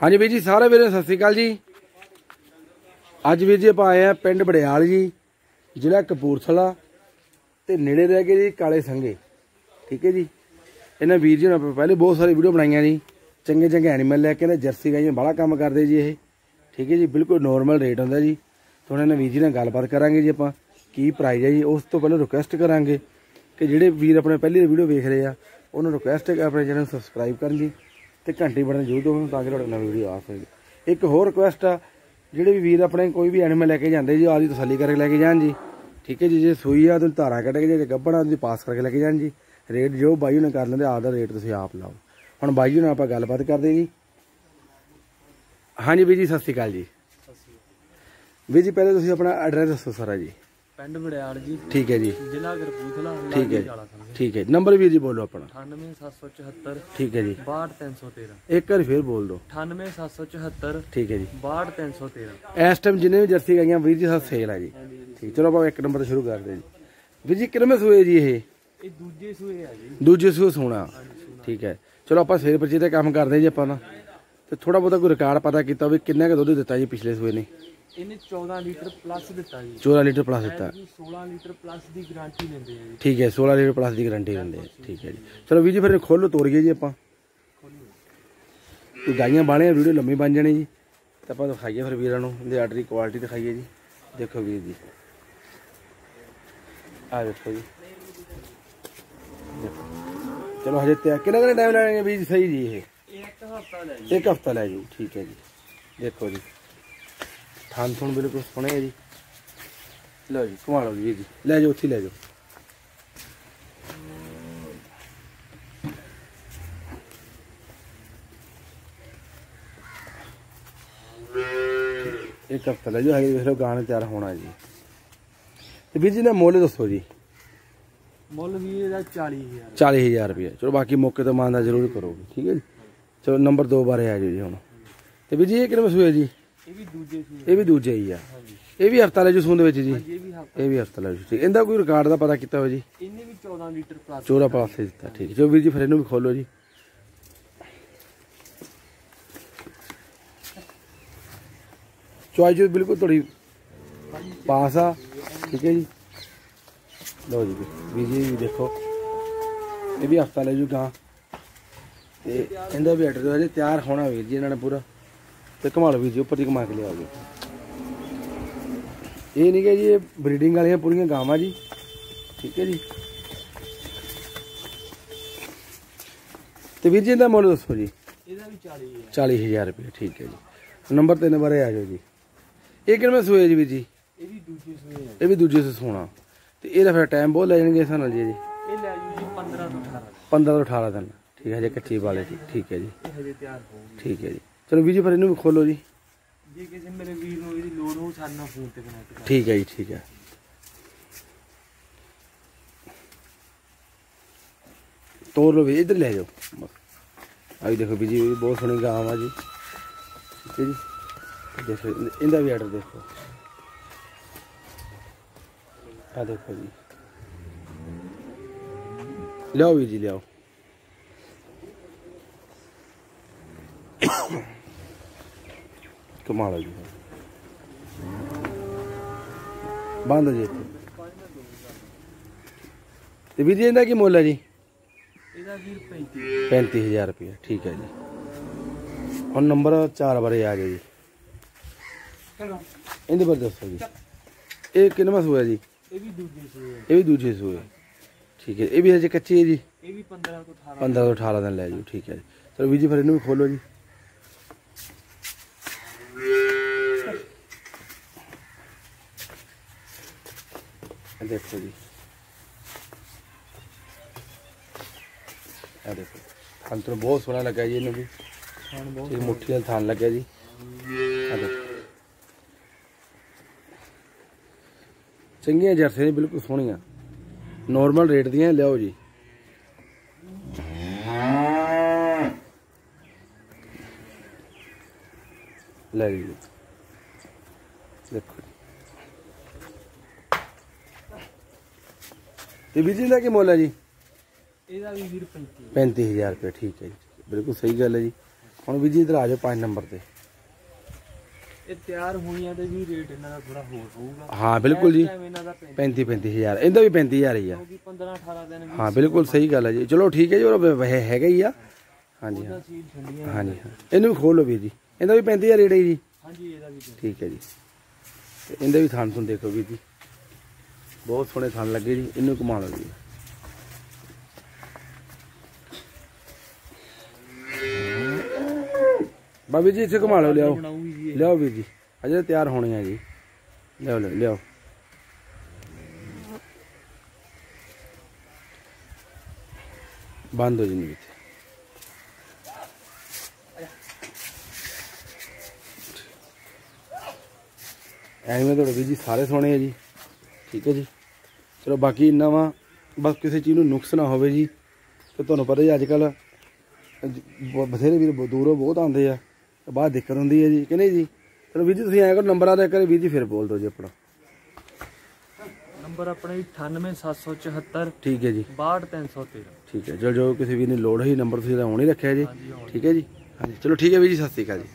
ਹਾਂਜੀ ਵੀਰ ਜੀ, ਸਾਰੇ ਵੀਰੇ ਸਤਿ ਸ੍ਰੀ ਅਕਾਲ ਜੀ। ਅੱਜ ਵੀਰ ਜੀ ਆਪਾਂ ਆਏ ਆ ਪਿੰਡ ਬੜਿਆਲ ਜੀ, ਜ਼ਿਲ੍ਹਾ ਕਪੂਰਥਲਾ ਤੇ ਨੇੜੇ ਰਹਿ ਗਏ ਜੀ ਕਾਲੇ ਸੰਗੇ ਠੀਕ ਹੈ ਜੀ? ਇਹਨਾਂ ਵੀਰ ਜੀ ਨੇ ਆਪਾਂ ਪਹਿਲੇ ਬਹੁਤ ਸਾਰੀ ਵੀਡੀਓ ਬਣਾਈਆਂ ਜੀ। ਚੰਗੇ ਚੰਗੇ ਐਨੀਮਲ ਲੈ ਕੇ ਨਾ ਜਰਸੀ ਗਾਈਆਂ ਬੜਾ ਕੰਮ ਕਰਦੇ ਜੀ ਇਹ। ਠੀਕ ਹੈ ਜੀ? ਬਿਲਕੁਲ ਨੋਰਮਲ ਰੇਟ ਹੁੰਦਾ ਜੀ। ਹੁਣ ਇਹਨਾਂ ਵੀਰ ਜੀ ਨਾਲ ਗੱਲਬਾਤ ਕਰਾਂਗੇ ਜੀ ਆਪਾਂ, ਕੀ ਪ੍ਰਾਈਜ਼ ਹੈ ਜੀ? ਉਸ ਤੋਂ ਪਹਿਲਾਂ ਰਿਕੁਐਸਟ ਕਰਾਂਗੇ ਕਿ ਜਿਹੜੇ ਵੀਰ ਆਪਣੇ ਪਹਿਲੀ ਵੀਡੀਓ ਵੇਖ ਰਹੇ ਆ, ਉਹਨਾਂ ਨੂੰ ਰਿਕੁਐਸਟ ਹੈ ਆਪਣੇ ਚੈਨਲ ਨੂੰ ਸਬਸਕ੍ਰਾਈਬ ਕਰਨ ਜੀ। ਤੇ ਘੰਟੀ ਬਟਨ ਜ਼ਰੂਰ ਦਬਾਉਣ ਤਾਂ ਕਿ ਤੁਹਾਡੇ ਨਵੀਂ ਵੀਡੀਓ ਆ ਸਕੇ। ਇੱਕ ਹੋਰ ਰਿਕੁਐਸਟ ਆ, ਜਿਹੜੇ ਵੀ ਵੀਰ ਆਪਣੇ ਕੋਈ ਵੀ ਐਨੀਮਲ ਲੈ ਕੇ ਜਾਂਦੇ ਜੀ ਆਦੀ ਤਸੱਲੀ ਕਰਕੇ ਲੈ ਕੇ ਜਾਣ ਜੀ। ਠੀਕ ਹੈ ਜੀ, ਜੇ ਸੂਈ ਆ ਤਾਂ ਧਾਰਾ ਕੱਢ ਕੇ ਜੇ ਗੱਬਣਾ ਉਹਦੀ ਪਾਸ ਕਰਕੇ ਲੈ ਕੇ ਜਾਣ ਜੀ। ਰੇਟ ਜੋ ਬਾਈ ਨੇ ਕਰ ਲੈਂਦੇ, ਆਪਦਾ ਰੇਟ ਤੁਸੀਂ ਆਪ ਲਾਓ। ਹੁਣ ਬਾਈ ਨਾਲ ਆਪਾਂ ਗੱਲਬਾਤ ਕਰਦੇ ਜੀ। ਹਾਂਜੀ ਵੀਰ ਜੀ, ਸਤਿ ਸ਼੍ਰੀ ਅਕਾਲ ਜੀ। ਵੀਰ ਜੀ, ਪਹਿਲੇ ਤੁਸੀਂ ਆਪਣਾ ਐਡਰੈਸ ਦੱਸੋ ਸਾਰਾ ਜੀ। ਪਿੰਡ ਬੜਿਆਲ ਜੀ। ਠੀਕ ਹੈ ਜੀ। ਜ਼ਿਲ੍ਹਾ ਗਰਪੂਥਲਾ ਠੀਕ ਹੈ ਠੀਕ ਹੈ। ਨੰਬਰ ਵੀਰ ਜੀ ਬੋਲੋ ਆਪਣਾ। 98774 ਠੀਕ ਹੈ ਜੀ। 62313 ਇੱਕ ਵਾਰ ਫੇਰ ਬੋਲ ਦਿਓ। 98774 ਠੀਕ ਹੈ ਜੀ। 62313 ਇਸ ਟਾਈਮ ਜਿੰਨੇ ਵੀ ਜਰਸੀ ਗਾਈਆਂ ਵੀਰ ਜੀ ਸਭ ਸੇਲ ਆ ਜੀ। ਠੀਕ ਚਲੋ ਆਪਾਂ ਇੱਕ ਨੰਬਰ ਤੋਂ ਸ਼ੁਰੂ ਕਰਦੇ ਜੀ। ਵੀਰ ਜੀ ਕਿੰਨੇ ਸੂਏ ਜੀ ਇਹ? ਇਹ ਦੂਜੇ ਸੂਏ ਆ ਜੀ। ਦੂਜੇ ਸੂਏ ਸੋਣਾ ਠੀਕ ਹੈ। ਚਲੋ ਆਪਾਂ ਸੇਲ ਪਰਚੇ ਤੇ ਕੰਮ ਕਰਦੇ ਜੀ ਆਪਾਂ ਨਾ। ਤੇ ਥੋੜਾ ਬਹੁਤਾ ਕੋਈ ਰਿਕਾਰਡ ਪਤਾ ਕੀਤਾ ਵੀ ਕਿੰਨਾ ਕੁ ਦੁੱਧ ਦਿੱਤਾ ਜੀ ਪਿਛਲੇ ਸੂਏ ਨੇ। ਇਹਨੇ 14 ਲੀਟਰ ਪਲੱਸ ਦਿੱਤਾ ਜੀ। 14 ਲੀਟਰ ਪਲੱਸ ਦਿੱਤਾ। ਜੀ 16 ਲੀਟਰ ਪਲੱਸ ਦੀ ਗਾਰੰਟੀ ਦਿੰਦੇ ਆ ਜੀ। ਠੀਕ ਹੈ 16 ਲੀਟਰ ਪਲੱਸ ਦੀ ਗਾਰੰਟੀ ਦਿੰਦੇ ਆ। ਠੀਕ ਹੈ ਜੀ। ਚਲੋ ਵੀਰ ਜੀ ਫਿਰ ਖੋਲੋ ਤੋਰੀਏ ਜੀ ਆਪਾਂ। ਤੇ ਗਾਈਆਂ ਬਾਣੇ ਵੀਡੀਓ ਲੰਮੀ ਬਣ ਜਾਣੀ ਜੀ। ਤੇ ਆਪਾਂ ਦਿਖਾਈਏ ਫਿਰ ਵੀਰਾਂ ਨੂੰ ਇਹਦੀ ਆਰਡਰ ਦੀ ਕੁਆਲਿਟੀ ਦਿਖਾਈਏ ਜੀ। ਦੇਖੋ ਵੀਰ ਜੀ। ਆ ਦੇਖੋ ਜੀ। ਚਲੋ ਹਜੇ ਤੇ ਕਿੰਨਾ ਕਿੰਨਾ ਟਾਈਮ ਲੈਣਗੇ ਵੀਰ ਜੀ? ਸਹੀ ਜੀ ਇਹ ਇੱਕ ਹਫਤਾ ਲੈ ਜੀ। ਇੱਕ ਹਫਤਾ ਲੈ ਜੂ। ਠੀਕ ਹੈ ਜੀ। ਦੇਖੋ ਜੀ। ਥਾਨ ਥੁਣ ਬਿਲਕੁਲ ਸੋਹਣੇ ਹੈ ਜੀ। ਲਓ ਜੀ ਘੁਮਾ ਲਓ ਜੀ ਵੀਰ ਜੀ ਲੈ ਜਾਓ ਉੱਥੇ ਹੀ ਲੈ ਜਾਓ। ਇੱਕ ਹਫਤਾ ਲੈ ਜਾਓ ਹਜੇ ਵੇਖ ਲਓ ਗਾਣੇ ਤਿਆਰ ਹੋਣਾ ਜੀ। ਤੇ ਵੀਰ ਜੀ ਨੇ ਮੁੱਲ ਦੱਸੋ ਜੀ। ਮੁੱਲ ਵੀ ਇਹਦਾ 40000 40000 ਰੁਪਏ। ਚਲੋ ਬਾਕੀ ਮੌਕੇ ਤੇ ਮਾਨਦਾ ਜ਼ਰੂਰ ਕਰੋਗੇ ਠੀਕ ਹੈ ਜੀ। ਚਲੋ ਨੰਬਰ 2 ਬਾਰੇ ਆ ਜਾਓ ਜੀ ਹੁਣ। ਤੇ ਵੀਰ ਜੀ ਇਹ ਸੂਏ ਜੀ? ਇਹ ਵੀ ਦੂਜੇ ਸੂਏ ਇਹ ਵੀ ਦੂਜਾ ਹੀ ਆ। ਇਹ ਵੀ ਹਫਤਾ ਲੈ ਜੂ ਸੂਨ ਦੇ ਵਿੱਚ ਜੀ। ਇਹ ਵੀ ਹਫਤਾ ਲੈ ਜੂ ਠੀਕ ਇਹਦਾ ਕੋਈ ਰਿਕਾਰਡ ਦਾ ਪਤਾ ਕੀਤਾ ਹੋਇਆ ਜੀ? ਇਹਨੇ ਵੀ 14 ਲੀਟਰ ਪਲੱਸ ਚੋਰਾ ਪਾਸੇ ਦਿੱਤਾ ਠੀਕ ਜੋ ਵੀਰ ਜੀ ਫਿਰ ਇਹਨੂੰ ਵੀ ਖੋਲੋ ਜੀ। ਚੁਆਈ ਬਿਲਕੁਲ ਤੁਹਾਡੀ ਪਾਸ ਆ ਠੀਕ ਹੈ ਜੀ। ਲਓ ਜੀ ਵੀਰ ਜੀ ਦੇਖੋ। ਇਹ ਵੀ ਹਫਤਾ ਲੈ ਜੂ ਗਾਂ। ਤੇ ਇਹਦਾ ਵੀ ਹਜੇ ਤਿਆਰ ਹੋਣਾ ਵੀਰ ਜੀ ਇਹਨਾਂ ਨੇ ਪੂਰਾ। ਤੇ ਕਮਾਲ ਵੀਰ ਜੀ ਉੱਪਰ ਦੀ ਕਮਾ ਕੇ ਲਿਆਓਗੇ ਇਹ ਨਹੀਂ ਕਿ ਜੀ ਇਹ ਬਰੀਡਿੰਗ ਵਾਲੀਆਂ ਪੂਰੀਆਂ ਗਾਵਾਂ ਜੀ। ਠੀਕ ਹੈ ਜੀ। ਤੇ ਵੀਰ ਜੀ ਦਾ ਮੁੱਲ ਦੱਸੋ ਜੀ। ਇਹਦਾ ਵੀ 40000 40000 ਰੁਪਏ ਠੀਕ ਹੈ ਜੀ। ਨੰਬਰ 3 ਬਾਰੇ ਆ ਜਾਓ ਜੀ। ਇਹ ਕਿੰਨੇ ਸੂਏ ਜੀ ਵੀਰ ਜੀ? ਇਹ ਵੀ ਦੂਜੇ ਸੂਏ ਇਹ ਵੀ ਦੂਜੇ ਸੇ ਸੋਣਾ ਤੇ ਇਹਦਾ ਫਿਰ ਟਾਈਮ ਬਹੁਤ ਲੈ ਜਾਣਗੇ ਸਾਨੂੰ ਜੀ ਜੀ। ਇਹ ਲੈ ਜੂ ਜੀ 15 ਤੋਂ 18 15 ਤੋਂ 18 ਦਿਨ। ਠੀਕ ਹੈ ਜੀ ਕੱਚੀ ਵਾਲੇ ਜੀ। ਠੀਕ ਹੈ ਜੀ। ਇਹ ਹਜੇ ਤਿਆਰ ਹੋਊਗੀ। ਠੀਕ ਹੈ ਜੀ। ਚਲੋ ਵੀਰ ਜੀ ਫਿਰ ਇਹਨੂੰ ਵੀ ਖੋਲੋ ਜੀ। ਜੇ ਕਿਸੇ ਮੇਰੇ ਵੀਰ ਨੂੰ ਇਹਦੀ ਲੋੜ ਹੋ ਸਾਡੇ ਨਾਲ ਫੋਨ ਤੇ ਕਨੈਕਟ ਕਰ। ਠੀਕ ਹੈ ਜੀ ਠੀਕ ਹੈ। ਤੋਰ ਲਓ ਵੀ ਇੱਧਰ ਲੈ ਜਾਓ। ਆਈ ਦੇਖੋ ਵੀ ਜੀ ਬਹੁਤ ਸੋਹਣੀ ਗਾਂ ਆ ਜੀ। ਠੀਕ ਹੈ ਜੀ। ਦੇਖੋ ਇਹਦਾ ਵੀ ਆਰਡਰ ਦੇਖੋ। ਆ ਦੇਖੋ ਜੀ। ਲਿਆਓ ਵੀ ਜੀ ਲਿਆਓ। ਹੈ ਜੀ। ਬੰਦ ਜੀ ਤੇ ਵੀਰ ਜੀ ਇਹਦਾ ਕੀ ਮੁੱਲ ਹੈ ਜੀ? ਇਹਦਾ ਵੀਰ 35 35000 ਰੁਪਏ ਠੀਕ ਹੈ ਜੀ। ਹੁਣ ਨੰਬਰ 4 ਬਾਰੇ ਆ ਗਿਆ ਜੀ। ਇਹਦੇ ਬਾਰੇ ਦੱਸੋ ਜੀ। ਇਹ ਕਿੰਨਵਾਂ ਸੂਆ ਜੀ? ਇਹ ਵੀ ਦੂਜੇ ਸੂਏ ਇਹ ਵੀ ਦੂਜੇ ਸੂਏ ਠੀਕ ਹੈ ਇਹ ਵੀ ਹਜੇ ਕੱਚੀ ਹੈ ਜੀ? ਇਹ ਵੀ 15 ਤੋਂ 18 15 ਤੋਂ 18 ਦਿਨ ਲੈ ਜੂ ਠੀਕ ਹੈ ਜੀ। ਚਲੋ ਵੀਰ ਜੀ ਫਿਰ ਇਹਨੂੰ ਵੀ ਖੋਲੋ ਜੀ। ਇਹ ਦੇਖੋ ਜੀ। ਇਹ ਦੇਖੋ। ਥਾਨ ਤੋਂ ਬਹੁਤ ਸੋਹਣਾ ਲੱਗਾ ਜੀ ਇਹਨੂੰ ਵੀ। ਖਾਣ ਬਹੁਤ ਇਹ ਮੁੱਠੀ ਵਾਲਾ ਥਾਨ ਲੱਗਿਆ ਜੀ। ਇਹ ਦੇਖੋ। ਚੰਗੀਆਂ ਜਰਸੀਆਂ ਨੇ ਬਿਲਕੁਲ ਸੋਹਣੀਆਂ। ਨਾਰਮਲ ਰੇਟ ਦੀਆਂ ਲਿਆਓ ਜੀ। ਲੈ ਜੀ। ਦੇਖੋ ਤੇ ਵੀਰ ਜੀ ਦਾ ਕੀ ਮੁੱਲ ਹੈ ਜੀ? ਇਹਦਾ ਵੀ ਵੀਰ 35 35000 ਰੁਪਏ ਠੀਕ ਹੈ ਜੀ। ਬਿਲਕੁਲ ਸਹੀ ਗੱਲ ਹੈ ਜੀ। ਹੁਣ ਵੀਰ ਜੀ ਇਧਰ ਆ ਜਾਓ 5 ਨੰਬਰ ਤੇ। ਇਹ ਤਿਆਰ ਹੋਈਆਂ ਤੇ ਵੀ ਰੇਟ ਇਹਨਾਂ ਦਾ ਥੋੜਾ ਹੋਰ ਹੋਊਗਾ। ਹਾਂ ਬਿਲਕੁਲ ਜੀ। ਇਸ time ਇਹਨਾਂ ਦਾ 35 35 35000 ਇਹਦਾ ਵੀ 35000 ਹੀ ਆ। ਕਿਉਂਕਿ 15 18 ਦਿਨ ਵੀ ਹਾਂ ਬਿਲਕੁਲ ਸਹੀ ਗੱਲ ਹੈ ਜੀ। ਚਲੋ ਠੀਕ ਹੈ ਜੀ ਉਹ ਹੈਗਾ ਹੀ ਆ। ਹਾਂਜੀ ਹਾਂਜੀ ਇਹਨੂੰ ਵੀ ਖੋਲ ਲਓ ਵੀਰ ਜੀ। ਇਹਦਾ ਵੀ 35000 ਰੇਟ ਹੈ ਜੀ। ਹਾਂਜੀ ਇਹਦਾ ਵੀ ਠੀਕ ਹੈ ਜੀ। ਤੇ ਇਹਦੇ ਵੀ ਥਣ ਤੁਹਾਨੂੰ ਦੇਖੋ ਵੀਰ ਜੀ। ਬਹੁਤ ਸੋਹਣੇ ਥਣ ਲੱਗੇ ਜੀ, ਇਹਨੂੰ ਘੁਮਾ ਲਓ ਜੀ। ਬਾਬੀ ਜੀ, ਇੱਥੇ ਘੁਮਾ ਲਓ, ਲਿਆਓ। ਲਿਆਓ ਵੀਰ ਜੀ, ਅਜੇ ਤਿਆਰ ਹੋਣੇ ਆ ਜੀ। ਲਿਆਓ ਲਿਆਓ ਬੰਦ ਹੋ ਜੀ ਨੀਚੇ ਐਵੇਂ ਤੁਹਾਡੇ ਵੀਰ ਜੀ ਸਾਰੇ ਸੋਹਣੇ ਆ ਜੀ। ਠੀਕ ਹੈ ਜੀ। ਚਲੋ ਬਾਕੀ ਇੰਨਾ ਵਾ ਬਸ ਕਿਸੇ ਚੀਜ਼ ਨੂੰ ਨੁਕਸ ਨਾ ਹੋਵੇ ਜੀ। ਤੇ ਤੁਹਾਨੂੰ ਪਤਾ ਹੀ ਅੱਜ ਕੱਲ ਬਥੇਰੇ ਵੀਰ ਦੂਰੋਂ ਬਹੁਤ ਆਉਂਦੇ ਆ ਤੇ ਬਾਅਦ ਦਿੱਕਤ ਹੁੰਦੀ ਹੈ ਜੀ ਕਿ ਨਹੀਂ ਜੀ? ਚਲੋ ਵੀਰ ਜੀ ਤੁਸੀਂ ਐਂ ਕਰੋ ਨੰਬਰ ਆ ਦੇ ਕਰੇ ਵੀਰ ਜੀ ਫਿਰ ਬੋਲ ਦਿਓ ਜੀ ਆਪਣਾ। ਨੰਬਰ ਆਪਣਾ ਜੀ 98774 ਠੀਕ ਹੈ ਜੀ। 62313 ਠੀਕ ਹੈ ਜੋ ਜੋ ਕਿਸੇ ਵੀਰ ਨੂੰ ਲੋੜ ਹੈ ਨੰਬਰ ਤੁਸੀਂ ਤਾਂ ਹੁਣ ਹੀ ਰੱਖਿਆ ਜੀ। ਠੀਕ ਹੈ ਜੀ? ਹਾਂਜੀ ਚਲੋ ਠੀਕ ਹੈ ਵੀਰ ਜੀ ਸਤਿ ਸ਼੍ਰੀ ਅਕਾਲ ਜੀ।